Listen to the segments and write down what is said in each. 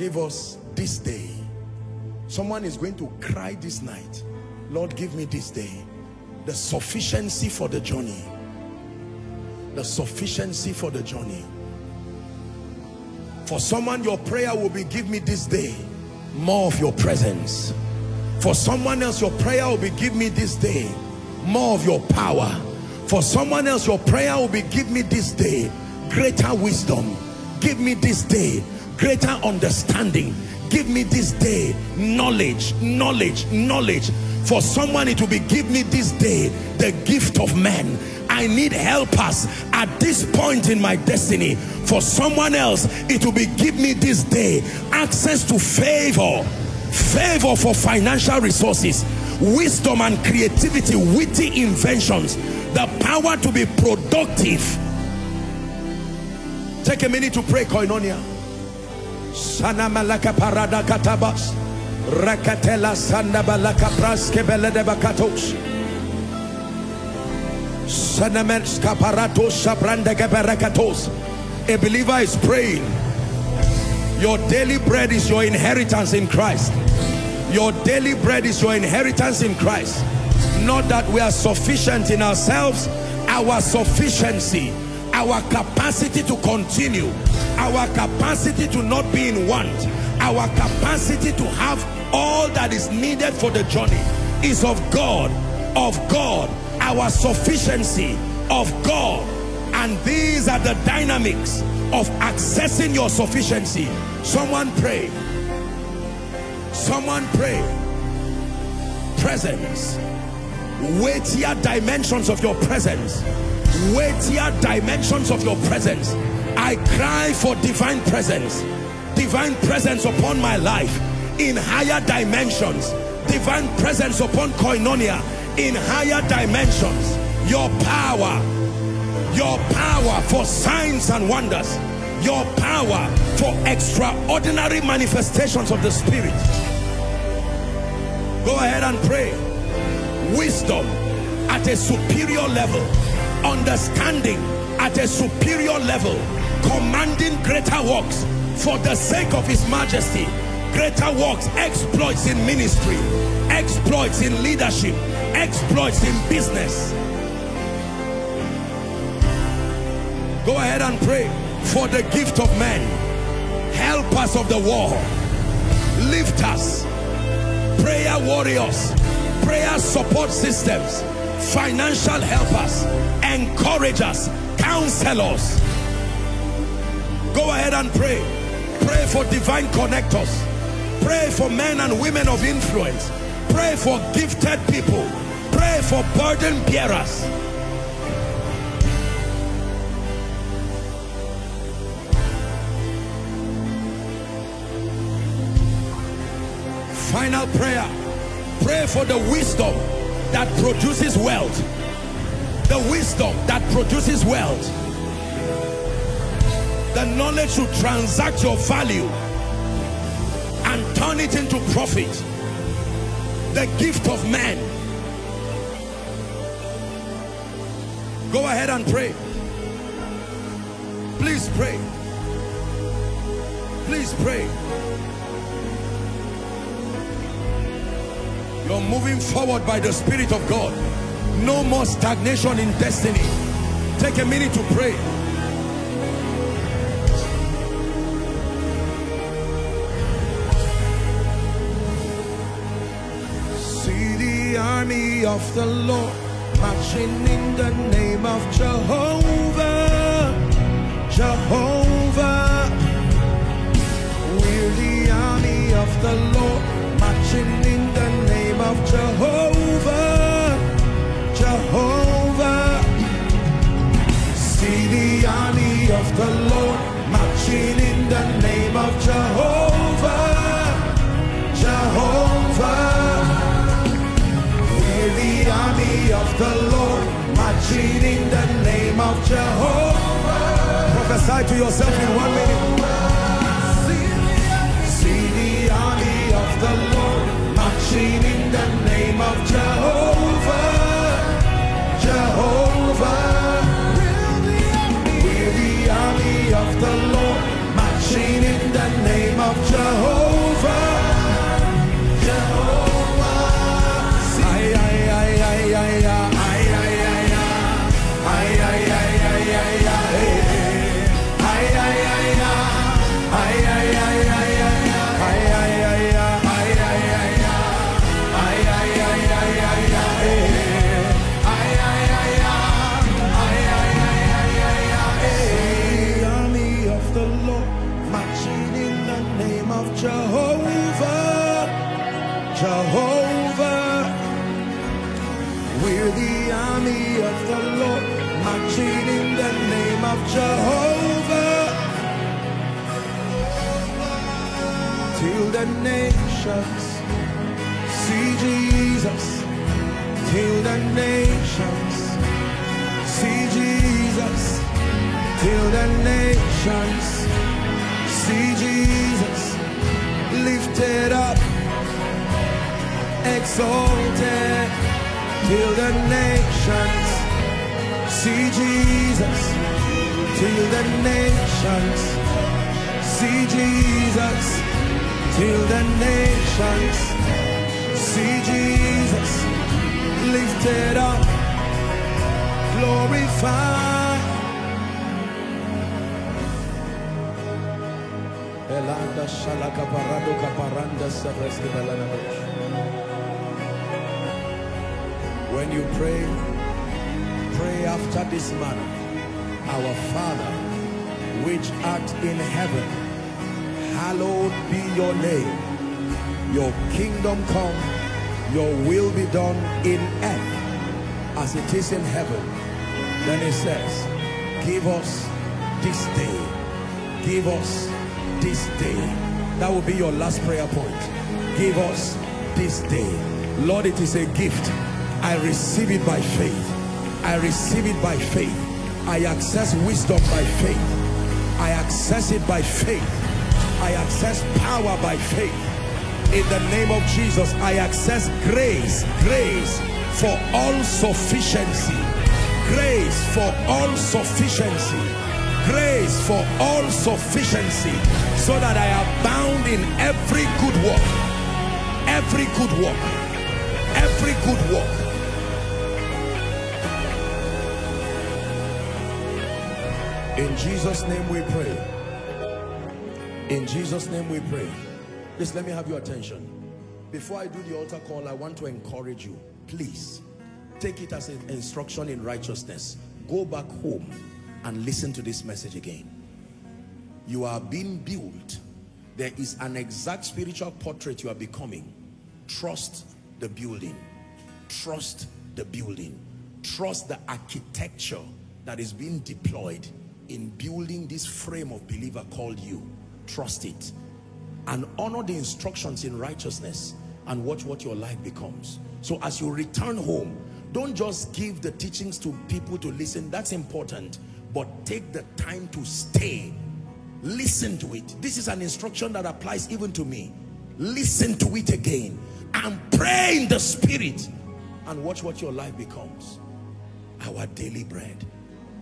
give us this day. Someone is going to cry this night. Lord, give me this day the sufficiency for the journey. The sufficiency for the journey. For someone, your prayer will be, give me this day more of your presence. For someone else, your prayer will be, give me this day more of your power. For someone else, your prayer will be, give me this day greater wisdom. Give me this day greater understanding. Give me this day knowledge, knowledge, knowledge. For someone, it will be, give me this day the gift of man. I need helpers at this point in my destiny. For someone else, it will be, give me this day access to favor, favor for financial resources, wisdom and creativity, witty inventions, the power to be productive. Take a minute to pray, Koinonia. Sana malaka parada katabas. Rakatela sanda balaka praske bele de bakatos. Sanamens kaparatos sabrande geberekatos. A believer is praying. Your daily bread is your inheritance in Christ. Your daily bread is your inheritance in Christ. Not that we are sufficient in ourselves, our sufficiency, our capacity to continue, our capacity to not be in want, our capacity to have all that is needed for the journey is of God, of God, our sufficiency of God. And these are the dynamics of accessing your sufficiency. Someone pray. Someone pray. Presence. Weightier dimensions of your presence. Weightier dimensions of your presence. I cry for divine presence. Divine presence upon my life in higher dimensions. Divine presence upon koinonia in higher dimensions. Your power. Your power for signs and wonders your power for extraordinary manifestations of the spirit go ahead and pray wisdom at a superior level understanding at a superior level commanding greater works for the sake of his majesty. Greater works exploits in ministry exploits in leadership exploits in business. Go ahead and pray for the gift of men. Helpers of the war. Lifters. Prayer warriors. Prayer support systems. Financial helpers. Encouragers. Counselors go ahead and pray. Pray for divine connectors. Pray for men and women of influence. Pray for gifted people. Pray for burden bearers. Final prayer. Pray for the wisdom that produces wealth. The wisdom that produces wealth the knowledge to transact your value and turn it into profit the gift of man go ahead and pray please pray please pray You're moving forward by the Spirit of God. No more stagnation in destiny. Take a minute to pray. Of the Lord marching in the name of Jehovah. Jehovah. We're the army of the Lord marching in the name of Jehovah, Jehovah. See the army of the Lord marching in the name of Jehovah. To yourself in one minute. Till the nations see Jesus, till the nations see Jesus, till the nations see Jesus. Lifted up, exalted, till the nations see Jesus, till the nations see Jesus, till the nations see Jesus lifted up, glorified. Elanda kaparanda. When you pray, pray after this manner. Our Father, which art in heaven, hallowed be your name. Your kingdom come, your will be done in earth as it is in heaven. Then it says, give us this day, give us this day. That will be your last prayer point. Give us this day. Lord, it is a gift. I receive it by faith. I receive it by faith. I access wisdom by faith. I access it by faith. I access power by faith. In the name of Jesus, I access grace, grace for all sufficiency. Grace for all sufficiency. Grace for all sufficiency. So that I abound in every good work. Every good work. Every good work. In Jesus' name we pray. In Jesus' name we pray. Please let me have your attention. Before I do the altar call, I want to encourage you. Please, take it as an instruction in righteousness. Go back home and listen to this message again. You are being built. There is an exact spiritual portrait you are becoming. Trust the building. Trust the building. Trust the architecture that is being deployed in building this frame of believer called you. Trust it. And honor the instructions in righteousness and watch what your life becomes. So as you return home, don't just give the teachings to people to listen. That's important. But take the time to stay. Listen to it. This is an instruction that applies even to me. Listen to it again. And pray in the spirit. And watch what your life becomes. Our daily bread.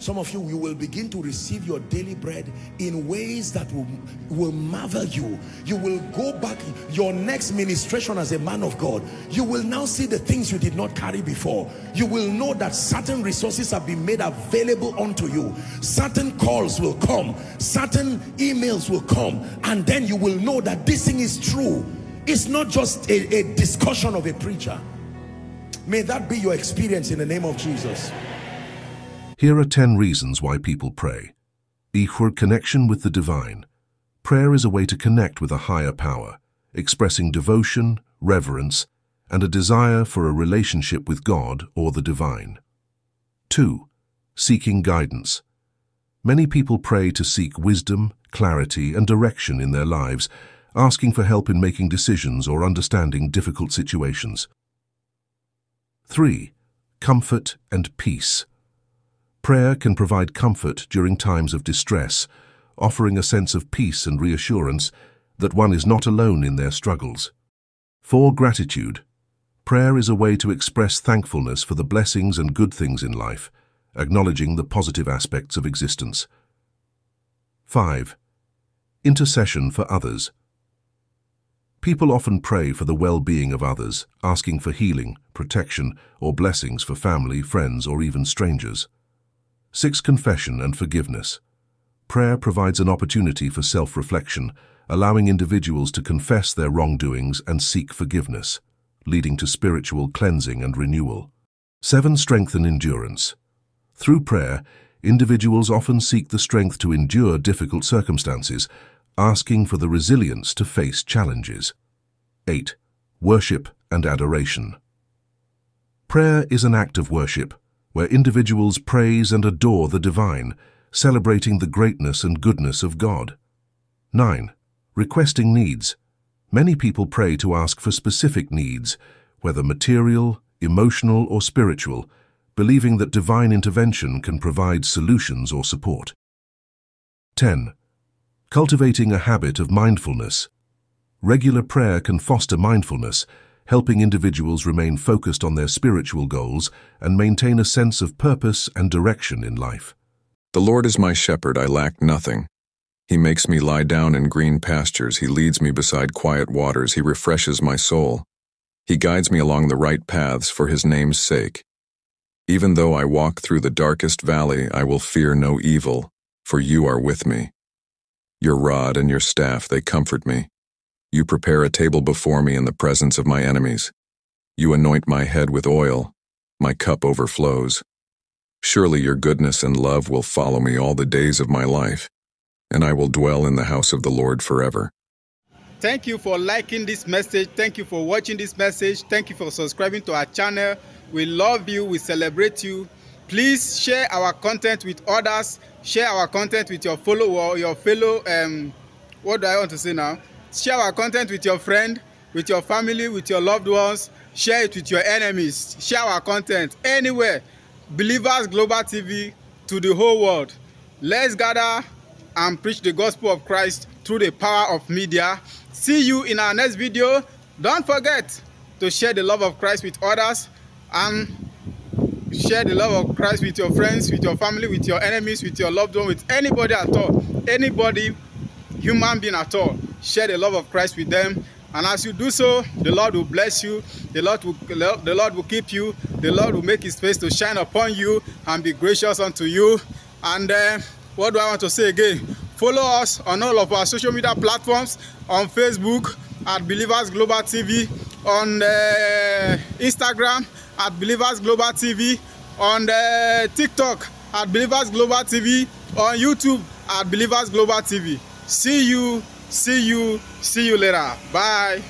Some of you, you will begin to receive your daily bread in ways that will, will marvel you. You will go back, your next ministration as a man of God, you will now see the things you did not carry before. You will know that certain resources have been made available unto you. Certain calls will come, certain emails will come, and then you will know that this thing is true. It's not just a, a discussion of a preacher. May that be your experience in the name of Jesus. Here are 10 reasons why people pray. Equal connection with the divine. Prayer is a way to connect with a higher power, expressing devotion, reverence, and a desire for a relationship with God or the divine. 2. Seeking guidance. Many people pray to seek wisdom, clarity, and direction in their lives, asking for help in making decisions or understanding difficult situations. 3. Comfort and peace. Prayer can provide comfort during times of distress, offering a sense of peace and reassurance that one is not alone in their struggles. 4. Gratitude. Prayer is a way to express thankfulness for the blessings and good things in life, acknowledging the positive aspects of existence. 5. Intercession for others. People often pray for the well-being of others, asking for healing, protection, or blessings for family, friends, or even strangers. 6. Confession and forgiveness. Prayer provides an opportunity for self-reflection, allowing individuals to confess their wrongdoings and seek forgiveness, leading to spiritual cleansing and renewal. 7. Strength and endurance. Through prayer, individuals often seek the strength to endure difficult circumstances, asking for the resilience to face challenges. 8. Worship and adoration. Prayer is an act of worship, where individuals praise and adore the divine, celebrating the greatness and goodness of God. 9. Requesting needs. Many people pray to ask for specific needs, whether material, emotional or spiritual, believing that divine intervention can provide solutions or support. 10. Cultivating a habit of mindfulness. Regular prayer can foster mindfulness, helping individuals remain focused on their spiritual goals and maintain a sense of purpose and direction in life. The Lord is my shepherd, I lack nothing. He makes me lie down in green pastures, He leads me beside quiet waters, He refreshes my soul. He guides me along the right paths for His name's sake. Even though I walk through the darkest valley, I will fear no evil, for you are with me. Your rod and your staff, they comfort me. You prepare a table before me in the presence of my enemies. You anoint my head with oil. My cup overflows. Surely your goodness and love will follow me all the days of my life, and I will dwell in the house of the Lord forever. Thank you for liking this message. Thank you for watching this message. Thank you for subscribing to our channel. We love you. We celebrate you. Please share our content with others. Share our content with your follower, your fellow, um, what do I want to say now? Share our content with your friend, with your family, with your loved ones. Share it with your enemies. Share our content anywhere. Believers Global TV to the whole world. Let's gather and preach the gospel of Christ through the power of media. See you in our next video. Don't forget to share the love of Christ with others and share the love of Christ with your friends, with your family, with your enemies, with your loved one, with anybody at all. Anybody, human being at all share the love of Christ with them. And as you do so, the Lord will bless you, the Lord will, the Lord will keep you, the Lord will make his face to shine upon you and be gracious unto you. And uh, what do I want to say again? Follow us on all of our social media platforms on Facebook at Believers Global TV, on uh, Instagram at Believers Global TV, on uh, TikTok at Believers Global TV, on YouTube at Believers Global TV. See you See you. See you later. Bye.